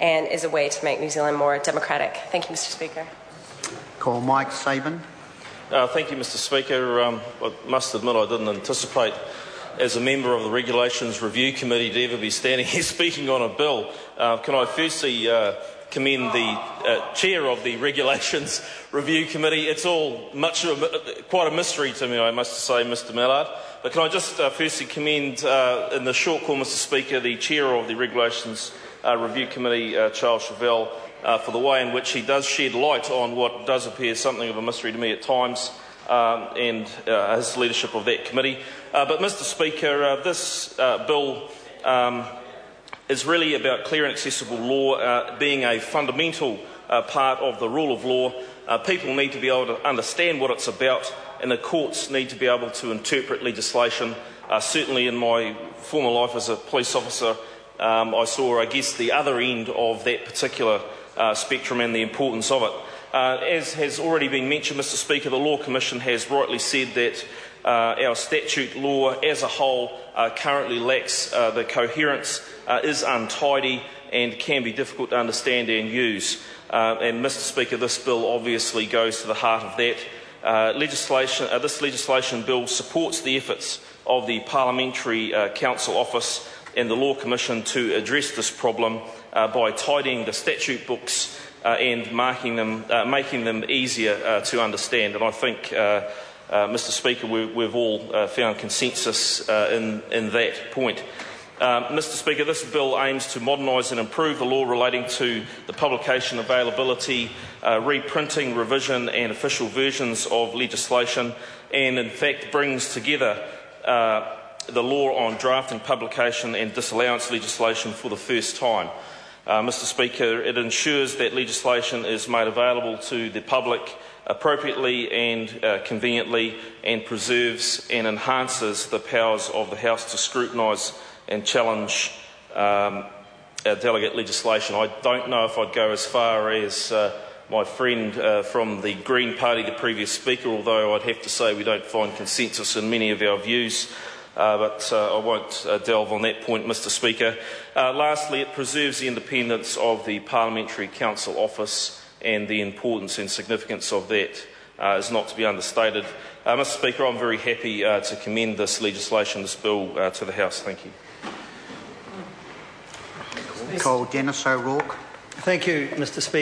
and is a way to make New Zealand more democratic. Thank you, Mr. Speaker. Call Mike Sabin. Uh, thank you, Mr. Speaker. Um, I must admit I didn't anticipate, as a member of the Regulations Review Committee, to ever be standing here speaking on a bill. Uh, can I firstly uh, commend the uh, chair of the Regulations Review Committee? It's all much quite a mystery to me, I must say, Mr. Mallard. But can I just uh, firstly commend, uh, in the short call, Mr. Speaker, the chair of the Regulations Review Committee, Charles Chauvel, uh, for the way in which he does shed light on what does appear something of a mystery to me at times, um, and uh, his leadership of that committee. Uh, but, Mr. Speaker, uh, this uh, bill um, is really about clear and accessible law uh, being a fundamental part of the rule of law. people need to be able to understand what it's about, and the courts need to be able to interpret legislation. certainly, in my former life as a police officer, um, I saw, I guess, the other end of that particular uh, spectrum and the importance of it. Uh, as has already been mentioned, Mr Speaker, the Law Commission has rightly said that uh, our statute law as a whole uh, currently lacks uh, the coherence, uh, is untidy and can be difficult to understand and use. and Mr Speaker, this bill obviously goes to the heart of that. legislation, this legislation bill supports the efforts of the Parliamentary Counsel Office and the Law Commission to address this problem uh, by tidying the statute books uh, and marking them, uh, making them easier uh, to understand. And I think, uh, uh, Mr Speaker, we, have all found consensus in, in, that point. Mr Speaker, this bill aims to modernise and improve the law relating to the publication, availability, reprinting, revision and official versions of legislation and in fact brings together the law on drafting, publication and disallowance legislation for the first time. Uh, Mr Speaker, it ensures that legislation is made available to the public appropriately and uh, conveniently and preserves and enhances the powers of the House to scrutinise and challenge um, delegate legislation. I don't know if I'd go as far as uh, my friend uh, from the Green Party, the previous speaker, although I'd have to say we don't find consensus in many of our views. Uh, but uh, I won't uh, delve on that point, Mr Speaker. Uh, lastly, it preserves the independence of the Parliamentary Counsel Office and the importance and significance of that uh, is not to be understated. Uh, Mr Speaker, I'm very happy to commend this legislation, this bill, to the House. Thank you. Call Denis O'Rourke. Thank you, Mr Speaker.